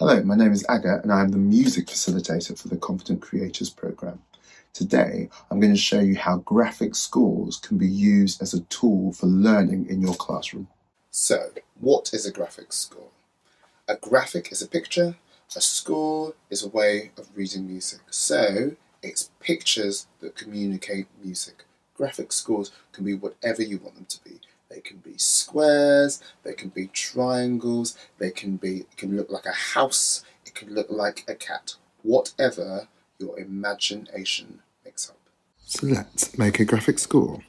Hello, my name is Aga and I am the music facilitator for the Confident Creators Programme. Today, I'm going to show you how graphic scores can be used as a tool for learning in your classroom. So, what is a graphic score? A graphic is a picture, a score is a way of reading music. So, it's pictures that communicate music. Graphic scores can be whatever you want them to be. They can be squares, they can be triangles, they can be it can look like a house, it can look like a cat. Whatever your imagination makes up. So let's make a graphic score.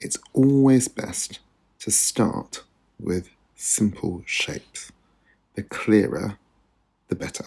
It's always best to start with simple shapes. The clearer, the better.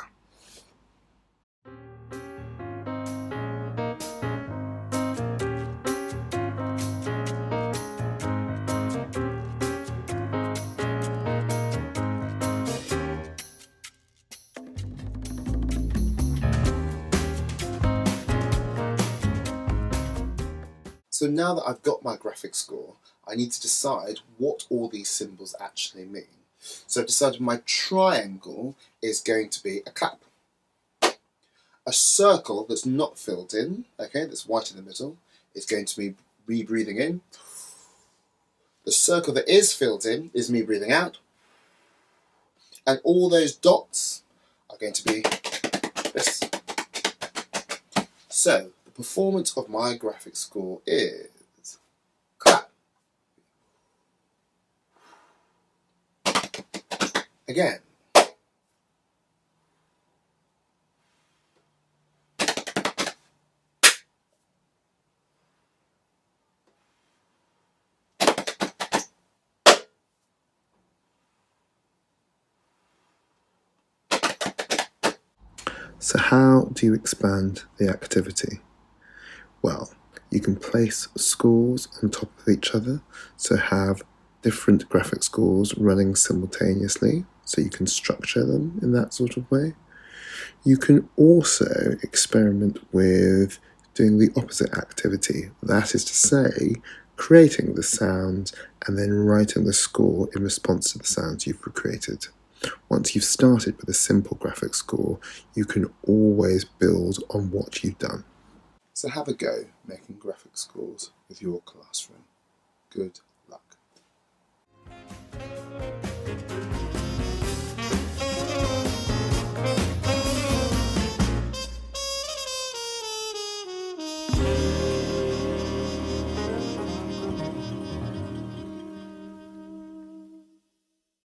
So now that I've got my graphic score, I need to decide what all these symbols actually mean. So I've decided my triangle is going to be a clap. A circle that's not filled in, okay, that's white in the middle, is going to be me breathing in. The circle that is filled in is me breathing out. And all those dots are going to be this. So, performance of my graphic score is clap. Again. So how do you expand the activity? Well, you can place scores on top of each other, so have different graphic scores running simultaneously, so you can structure them in that sort of way. You can also experiment with doing the opposite activity, that is to say, creating the sounds and then writing the score in response to the sounds you've created. Once you've started with a simple graphic score, you can always build on what you've done. So have a go making graphic scores with your classroom. Good.